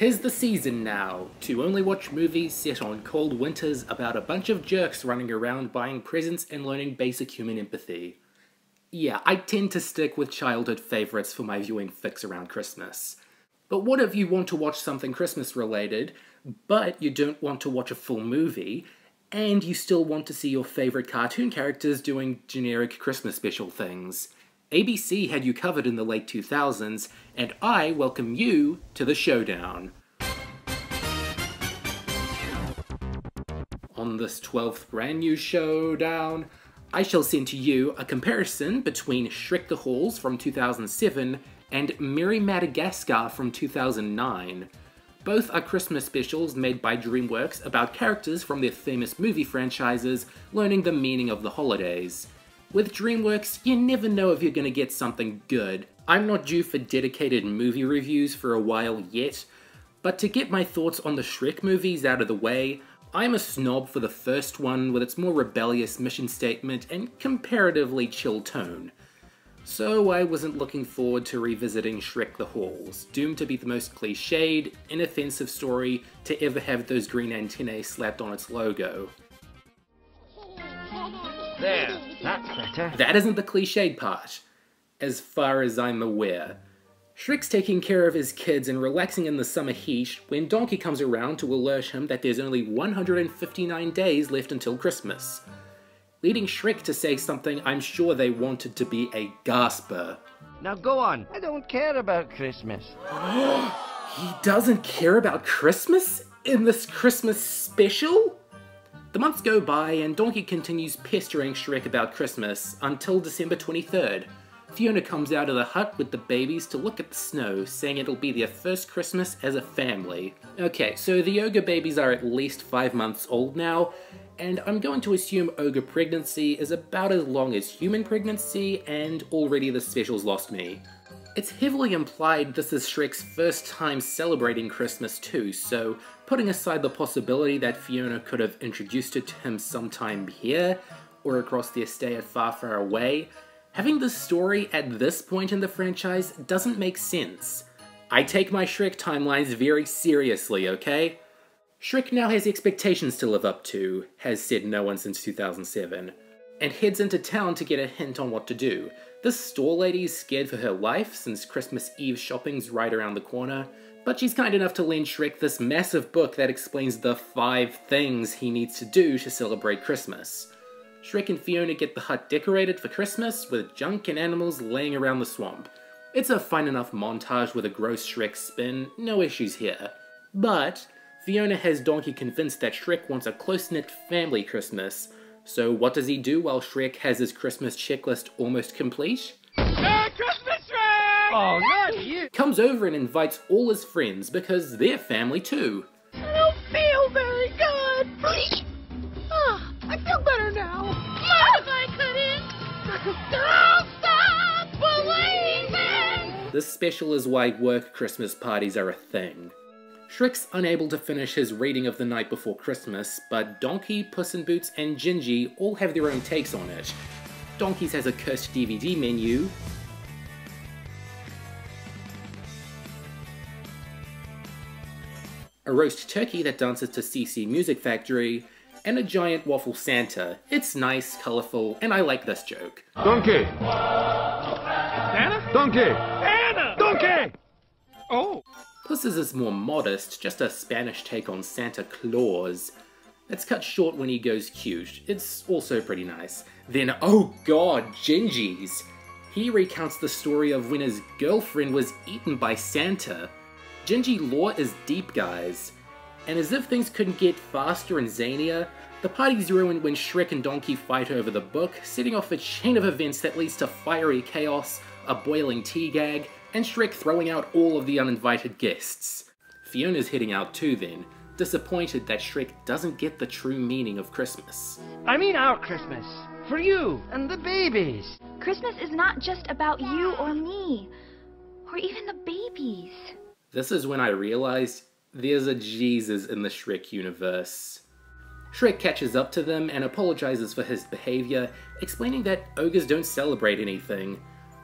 Tis the season now to only watch movies set on cold winters about a bunch of jerks running around buying presents and learning basic human empathy. Yeah, I tend to stick with childhood favourites for my viewing fix around Christmas. But what if you want to watch something Christmas related, but you don't want to watch a full movie, and you still want to see your favourite cartoon characters doing generic Christmas special things? ABC had you covered in the late 2000s, and I welcome you to the showdown. On this 12th brand new showdown, I shall send to you a comparison between Shrek the Halls from 2007 and Merry Madagascar from 2009. Both are Christmas specials made by DreamWorks about characters from their famous movie franchises learning the meaning of the holidays. With DreamWorks, you never know if you're gonna get something good. I'm not due for dedicated movie reviews for a while yet, but to get my thoughts on the Shrek movies out of the way, I'm a snob for the first one with its more rebellious mission statement and comparatively chill tone. So I wasn't looking forward to revisiting Shrek the Halls, doomed to be the most cliched, inoffensive story to ever have those green antennae slapped on its logo. There, that's better. That isn't the cliched part, as far as I'm aware. Shrek's taking care of his kids and relaxing in the summer heat when Donkey comes around to alert him that there's only 159 days left until Christmas, leading Shrek to say something I'm sure they wanted to be a gasper. Now go on. I don't care about Christmas. He doesn't care about Christmas in this Christmas special? The months go by and Donkey continues pestering Shrek about Christmas until December 23rd, Fiona comes out of the hut with the babies to look at the snow, saying it'll be their first Christmas as a family. Okay, so the ogre babies are at least five months old now, and I'm going to assume ogre pregnancy is about as long as human pregnancy, and already the specials lost me. It's heavily implied this is Shrek's first time celebrating Christmas too, so putting aside the possibility that Fiona could have introduced it to him sometime here, or across the estate at far far away, Having the story at this point in the franchise doesn't make sense. I take my Shrek timelines very seriously, okay? Shrek now has expectations to live up to, has said no one since 2007, and heads into town to get a hint on what to do. This store lady's scared for her life since Christmas Eve shopping's right around the corner, but she's kind enough to lend Shrek this massive book that explains the five things he needs to do to celebrate Christmas. Shrek and Fiona get the hut decorated for Christmas with junk and animals laying around the swamp. It's a fine enough montage with a gross Shrek spin, no issues here. But Fiona has Donkey convinced that Shrek wants a close-knit family Christmas, so what does he do while Shrek has his Christmas checklist almost complete? Merry Christmas, Shrek! Oh, not you! Comes over and invites all his friends because they're family too. I don't feel very good. Ah, I feel better now. Mind if I cut in? Don't stop believing! This special is why work Christmas parties are a thing. Shrek's unable to finish his reading of The Night Before Christmas, but Donkey, Puss in Boots, and Gingy all have their own takes on it. Donkey's has a cursed DVD menu, a roast turkey that dances to CC Music Factory, and a giant waffle Santa. It's nice, colorful, and I like this joke. Donkey! Anna? Donkey! Anna! Donkey! Oh. Puss's is more modest, just a Spanish take on Santa Claus. It's cut short when he goes cute. It's also pretty nice. Then, oh god, Gingy's! He recounts the story of when his girlfriend was eaten by Santa. Gingy lore is deep, guys. And as if things couldn't get faster and zanier, the party's ruined when Shrek and Donkey fight over the book, setting off a chain of events that leads to fiery chaos, a boiling tea gag, and Shrek throwing out all of the uninvited guests. Fiona's heading out too then, disappointed that Shrek doesn't get the true meaning of Christmas. I mean our Christmas. For you and the babies. Christmas is not just about you or me, or even the babies. This is when I realized there's a Jesus in the Shrek universe. Shrek catches up to them and apologizes for his behavior, explaining that ogres don't celebrate anything.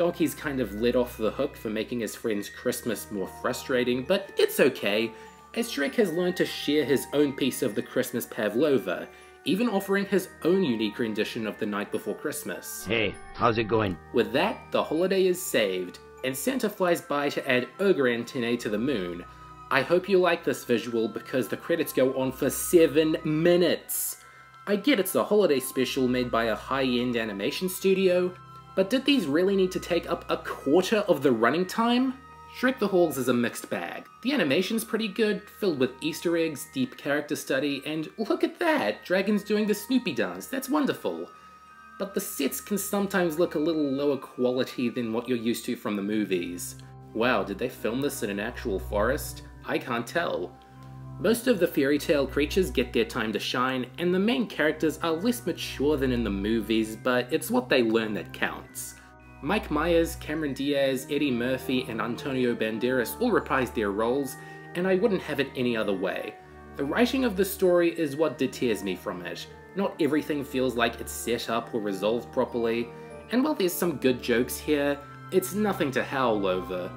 Donkey's kind of let off the hook for making his friend's Christmas more frustrating, but it's okay, as Shrek has learned to share his own piece of the Christmas pavlova, even offering his own unique rendition of The Night Before Christmas. Hey, how's it going? With that, the holiday is saved, and Santa flies by to add ogre antennae to the moon. I hope you like this visual because the credits go on for 7 minutes. I get it's a holiday special made by a high-end animation studio, but did these really need to take up a quarter of the running time? Shrek the Halls is a mixed bag. The animation's pretty good, filled with easter eggs, deep character study, and look at that! Dragons doing the Snoopy dance, that's wonderful. But the sets can sometimes look a little lower quality than what you're used to from the movies. Wow, did they film this in an actual forest? I can't tell. Most of the fairy tale creatures get their time to shine, and the main characters are less mature than in the movies, but it's what they learn that counts. Mike Myers, Cameron Diaz, Eddie Murphy, and Antonio Banderas all reprised their roles, and I wouldn't have it any other way. The writing of the story is what deters me from it. Not everything feels like it's set up or resolved properly, and while there's some good jokes here, it's nothing to howl over.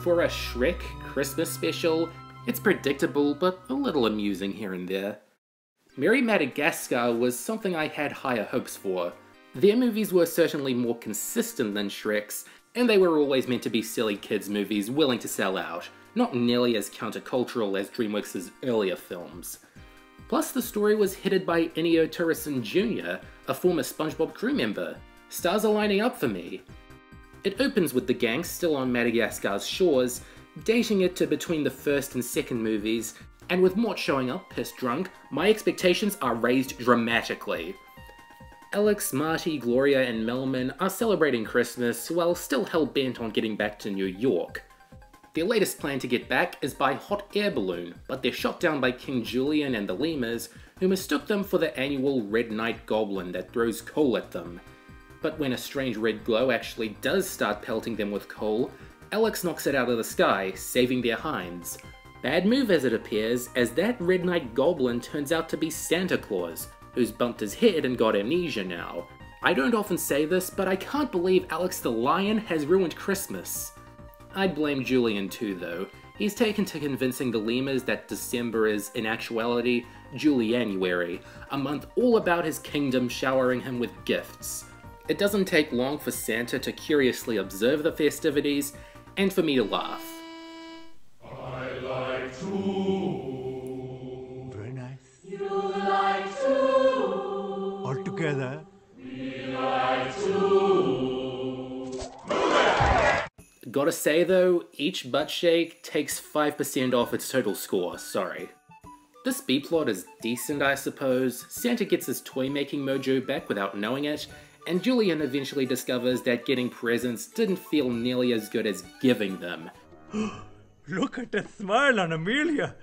For a Shrek Christmas special, it's predictable, but a little amusing here and there. Merry Madagascar was something I had higher hopes for. Their movies were certainly more consistent than Shrek's, and they were always meant to be silly kids movies willing to sell out, not nearly as countercultural as DreamWorks' earlier films. Plus, the story was headed by Ennio Torresan Jr., a former SpongeBob crew member. Stars are lining up for me. It opens with the gang still on Madagascar's shores, dating it to between the first and second movies, and with Mort showing up pissed drunk, my expectations are raised dramatically. Alex, Marty, Gloria, and Melman are celebrating Christmas while still hell bent on getting back to New York. Their latest plan to get back is by hot air balloon, but they're shot down by King Julien and the Lemurs, who mistook them for the annual Red Night Goblin that throws coal at them. But when a strange red glow actually does start pelting them with coal, Alex knocks it out of the sky, saving their hinds. Bad move as it appears, as that Red Night Goblin turns out to be Santa Claus, who's bumped his head and got amnesia now. I don't often say this, but I can't believe Alex the Lion has ruined Christmas. I'd blame Julien too, though. He's taken to convincing the lemurs that December is, in actuality, Julianuary, a month all about his kingdom showering him with gifts. It doesn't take long for Santa to curiously observe the festivities and for me to laugh. I like to. Very nice. You like to. All together. We like to. Gotta say though, each butt shake takes 5% off its total score, sorry. This B-plot is decent, I suppose. Santa gets his toy-making mojo back without knowing it, and Julien eventually discovers that getting presents didn't feel nearly as good as giving them. Look at the smile on Amelia.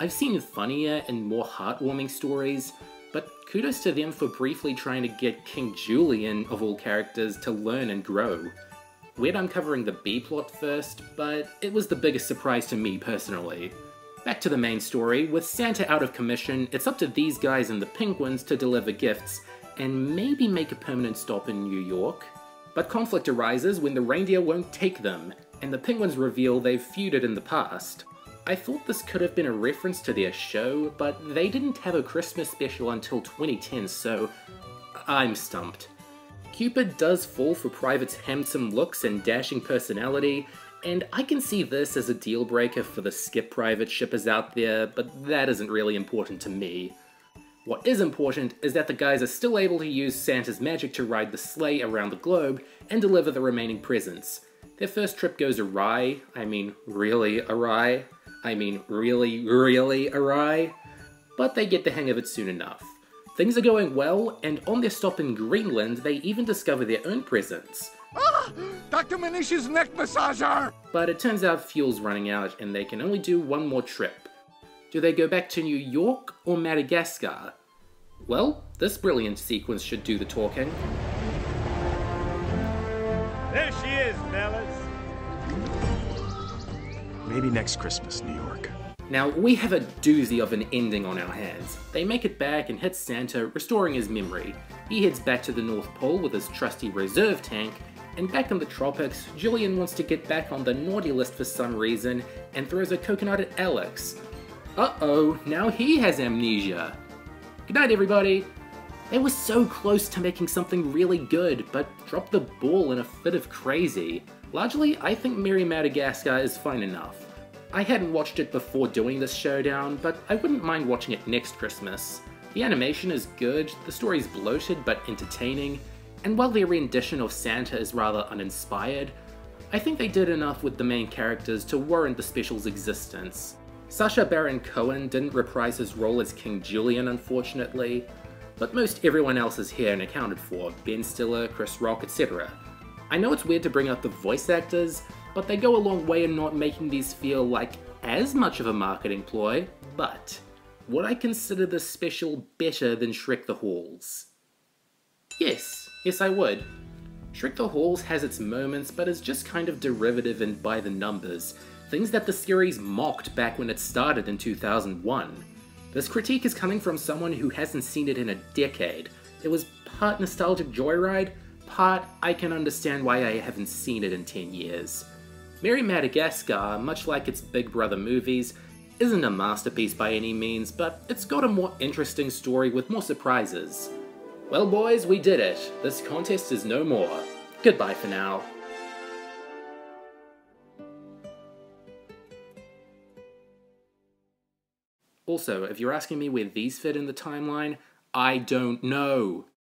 I've seen funnier and more heartwarming stories, but kudos to them for briefly trying to get King Julien, of all characters, to learn and grow. Weird I'm covering the B plot first, but it was the biggest surprise to me personally. Back to the main story, with Santa out of commission, it's up to these guys and the Penguins to deliver gifts, and maybe make a permanent stop in New York. But conflict arises when the reindeer won't take them, and the Penguins reveal they've feuded in the past. I thought this could have been a reference to their show, but they didn't have a Christmas special until 2010, so I'm stumped. Cupid does fall for Private's handsome looks and dashing personality, and I can see this as a deal breaker for the Skip Private shippers out there, but that isn't really important to me. What is important is that the guys are still able to use Santa's magic to ride the sleigh around the globe and deliver the remaining presents. Their first trip goes awry, I mean really awry, I mean really, really awry, but they get the hang of it soon enough. Things are going well, and on their stop in Greenland, they even discover their own presents. Ah! Dr. Manish's neck massager! But it turns out fuel's running out and they can only do one more trip. Do they go back to New York or Madagascar? Well, this brilliant sequence should do the talking. There she is, fellas. Maybe next Christmas, New York. Now, we have a doozy of an ending on our hands. They make it back and hit Santa, restoring his memory. He heads back to the North Pole with his trusty reserve tank, And back in the tropics, Julien wants to get back on the naughty list for some reason and throws a coconut at Alex. Uh oh, now he has amnesia. Good night, everybody. They were so close to making something really good, but dropped the ball in a fit of crazy. Largely, I think Merry Madagascar is fine enough. I hadn't watched it before doing this showdown, but I wouldn't mind watching it next Christmas. The animation is good, the story's bloated but entertaining, and while their rendition of Santa is rather uninspired, I think they did enough with the main characters to warrant the special's existence. Sacha Baron Cohen didn't reprise his role as King Julien, unfortunately, but most everyone else is here and accounted for Ben Stiller, Chris Rock, etc. I know it's weird to bring up the voice actors, but they go a long way in not making these feel like as much of a marketing ploy, but would I consider this special better than Shrek the Halls? Yes, yes I would. Shrek the Halls has its moments, but is just kind of derivative and by the numbers, things that the series mocked back when it started in 2001. This critique is coming from someone who hasn't seen it in a decade. It was part nostalgic joyride, part I can understand why I haven't seen it in 10 years. Merry Madagascar, much like its Big Brother movies, isn't a masterpiece by any means, but it's got a more interesting story with more surprises. Well boys, we did it. This contest is no more. Goodbye for now. Also, if you're asking me where these fit in the timeline, I don't know.